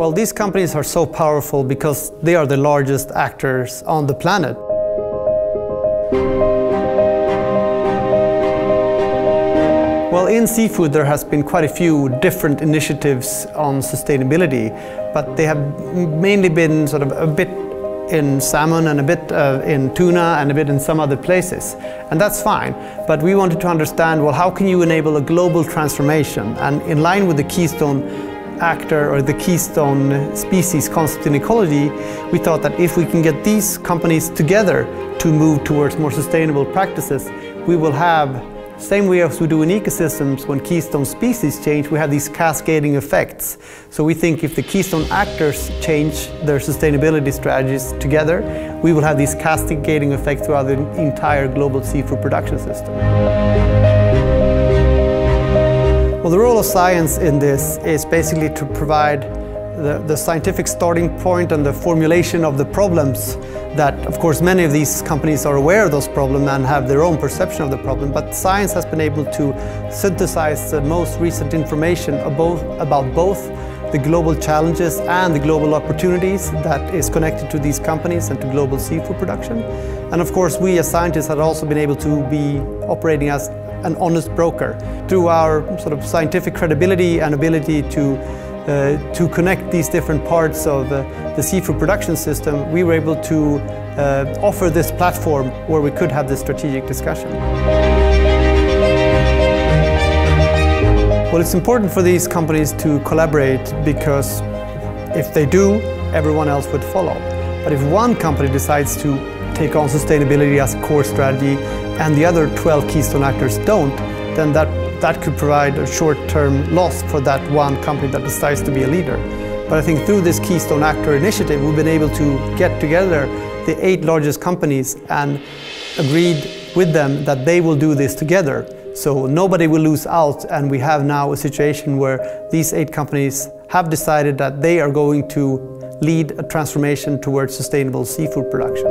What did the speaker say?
Well, these companies are so powerful because they are the largest actors on the planet. Well, in seafood there has been quite a few different initiatives on sustainability, but they have mainly been sort of a bit in salmon and a bit uh, in tuna and a bit in some other places. And that's fine, but we wanted to understand, well, how can you enable a global transformation? And in line with the Keystone actor or the keystone species concept in ecology, we thought that if we can get these companies together to move towards more sustainable practices, we will have same way as we do in ecosystems, when keystone species change, we have these cascading effects. So we think if the keystone actors change their sustainability strategies together, we will have these cascading effects throughout the entire global seafood production system. Well, the role of science in this is basically to provide the, the scientific starting point and the formulation of the problems that, of course, many of these companies are aware of those problems and have their own perception of the problem, but science has been able to synthesize the most recent information about, about both the global challenges and the global opportunities that is connected to these companies and to global seafood production. And of course, we as scientists have also been able to be operating as an honest broker through our sort of scientific credibility and ability to uh, to connect these different parts of uh, the seafood production system, we were able to uh, offer this platform where we could have this strategic discussion. Well, it's important for these companies to collaborate because if they do, everyone else would follow. But if one company decides to take on sustainability as a core strategy and the other 12 keystone actors don't, then that, that could provide a short-term loss for that one company that decides to be a leader. But I think through this Keystone Actor initiative, we've been able to get together the eight largest companies and agreed with them that they will do this together. So nobody will lose out and we have now a situation where these eight companies have decided that they are going to lead a transformation towards sustainable seafood production.